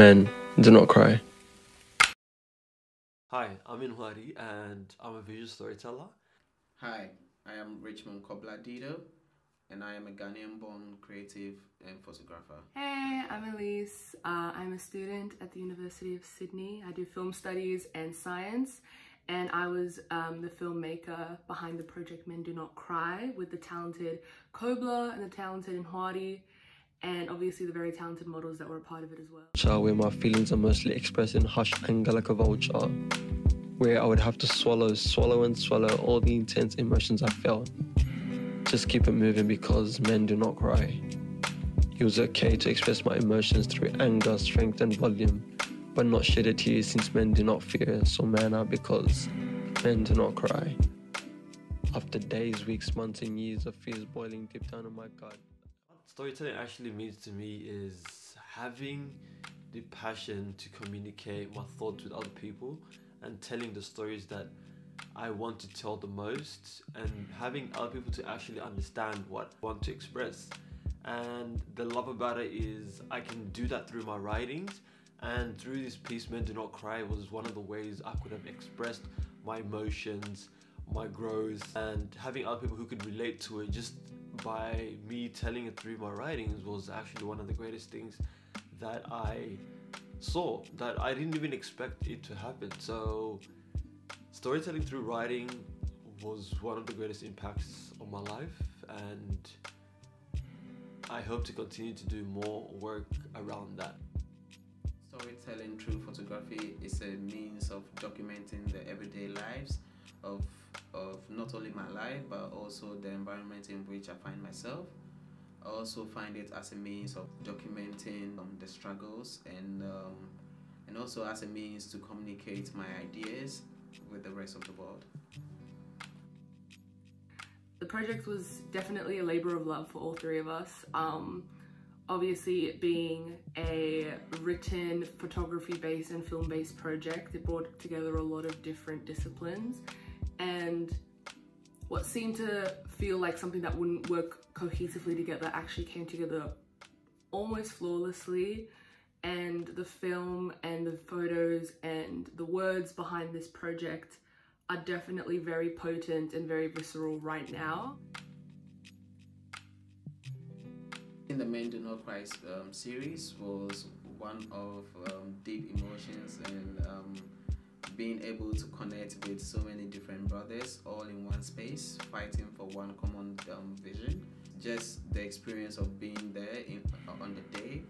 Men do not cry. Hi, I'm Intwari and I'm a visual storyteller. Hi, I am Richmond Kobla Dido and I am a Ghanaian born creative and photographer. Hey, I'm Aleese. Uh, I'm a student at the University of Sydney. I do film studies and science and I was um, the filmmaker behind the project Men Do Not Cry with the talented Kobla and the talented Intwari and obviously the very talented models that were a part of it as well. Where my feelings are mostly expressed in hushed anger like a vulture, where I would have to swallow, swallow and swallow all the intense emotions I felt. Just keep it moving because men do not cry. It was okay to express my emotions through anger, strength and volume, but not shed a tear since men do not fear, so man out because men do not cry. After days, weeks, months, and years of fears boiling deep down in my gut. Storytelling actually means to me is having the passion to communicate my thoughts with other people and telling the stories that I want to tell the most and having other people to actually understand what I want to express. And the love about it is I can do that through my writings and through this piece, Men Do Not Cry was one of the ways I could have expressed my emotions, my growth, and having other people who could relate to it just by me telling it through my writings was actually one of the greatest things that I saw that I didn't even expect it to happen. So, storytelling through writing was one of the greatest impacts on my life, and I hope to continue to do more work around that storytelling through photography is a means of documenting the everyday lives of of not only my life but also the environment in which I find myself. I also find it as a means of documenting um, the struggles and um, and also as a means to communicate my ideas with the rest of the world. The project was definitely a labor of love for all three of us. Um, obviously it being a written photography based and film based project it brought together a lot of different disciplines and what seemed to feel like something that wouldn't work cohesively together actually came together almost flawlessly and the film and the photos and the words behind this project are definitely very potent and very visceral right now. In the Men Do Not Cry um, series was one of um, deep emotions and um, being able to connect with so many different brothers all in one space, fighting for one common um, vision. Just the experience of being there in, uh, on the day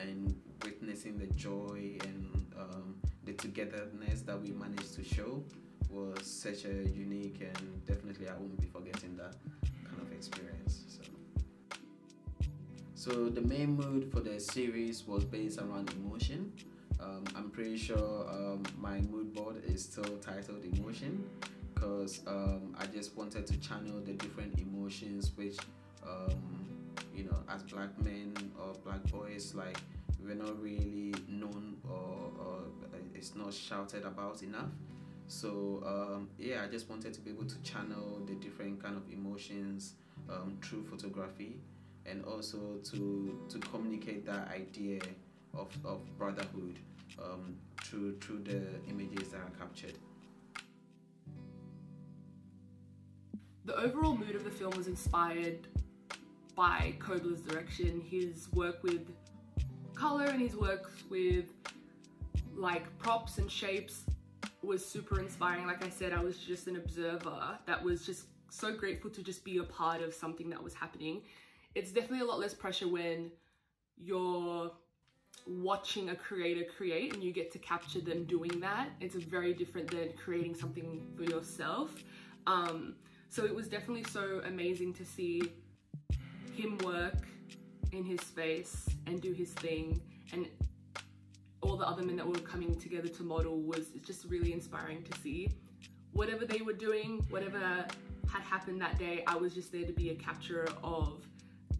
and witnessing the joy and um, the togetherness that we managed to show was such a unique and definitely I won't be forgetting that kind of experience. So the main mood for the series was based around emotion. Um, I'm pretty sure um, my mood board is still titled Emotion because um, I just wanted to channel the different emotions which, um, you know, as black men or black boys, like we're not really known or, or it's not shouted about enough. So um, yeah, I just wanted to be able to channel the different kind of emotions um, through photography and also to to communicate that idea of, of brotherhood um, through through the images that are captured. The overall mood of the film was inspired by Kobla's direction, his work with color and his work with like props and shapes was super inspiring. Like I said, I was just an observer that was just so grateful to just be a part of something that was happening it's definitely a lot less pressure when you're watching a creator create and you get to capture them doing that. It's very different than creating something for yourself. Um, so it was definitely so amazing to see him work in his space and do his thing and all the other men that were coming together to model was just really inspiring to see. Whatever they were doing, whatever had happened that day, I was just there to be a capturer of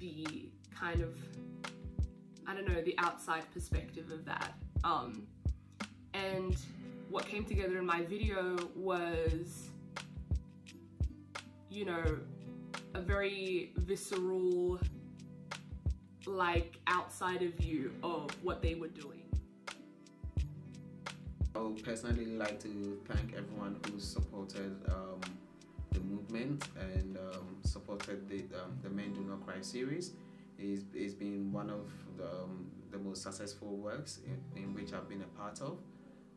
the kind of, I don't know, the outside perspective of that. Um, and what came together in my video was, you know, a very visceral, like outsider view of what they were doing. I would personally like to thank everyone who supported um, the movement and um, supported the um, the Men Do Not Cry series. It's, it's been one of the, um, the most successful works in, in which I've been a part of,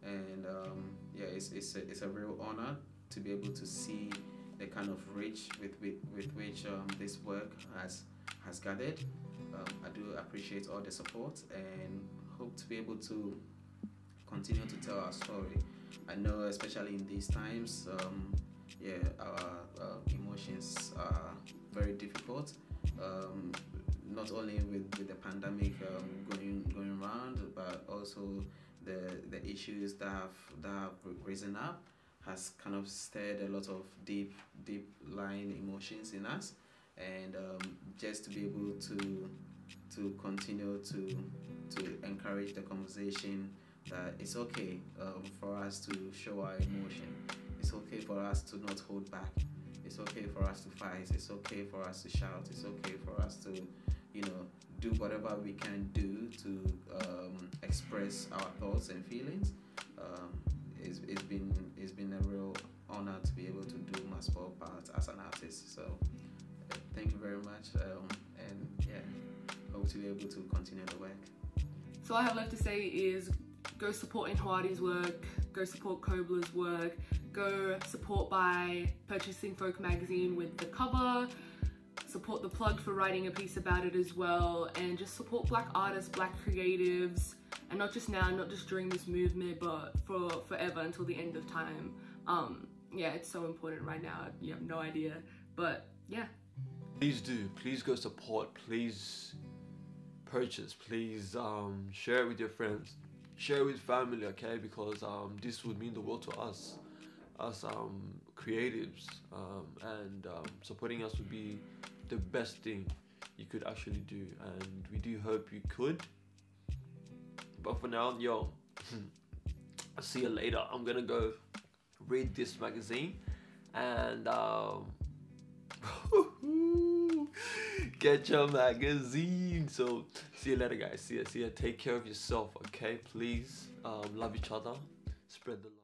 and um, yeah, it's it's a, it's a real honor to be able to see the kind of reach with with, with which um, this work has has gathered. Um, I do appreciate all the support and hope to be able to continue to tell our story. I know, especially in these times, um, yeah, our uh, emotions are very difficult. Um, not only with, with the pandemic um, going going around, but also the the issues that have that have risen up has kind of stirred a lot of deep deep lying emotions in us, and um, just to be able to to continue to to encourage the conversation that it's okay um, for us to show our emotion. It's okay for us to not hold back. It's okay for us to fight. It's okay for us to shout. It's okay for us to, you know, do whatever we can do to um, express our thoughts and feelings. Um, it's, it's been it's been a real honor to be able to do my small part as an artist. So uh, thank you very much, um, and yeah, hope to be able to continue the work. So all I have left to say is go support Intwari's work, go support Kobla's work, go support by purchasing Folk magazine with the cover, support the plug for writing a piece about it as well, and just support black artists, black creatives, and not just now, not just during this movement, but for forever until the end of time. Um, yeah, it's so important right now. You have no idea, but yeah. Please do. Please go support. Please purchase. Please um, share it with your friends. Share it with family, okay? Because um, this would mean the world to us, us um, creatives, um, and um, supporting us would be the best thing you could actually do. And we do hope you could. But for now, yo, see you later. I'm gonna go read this magazine and um, get your magazine. So see you later, guys. See ya. See ya. Take care of yourself, okay? Please um, love each other. Spread the love.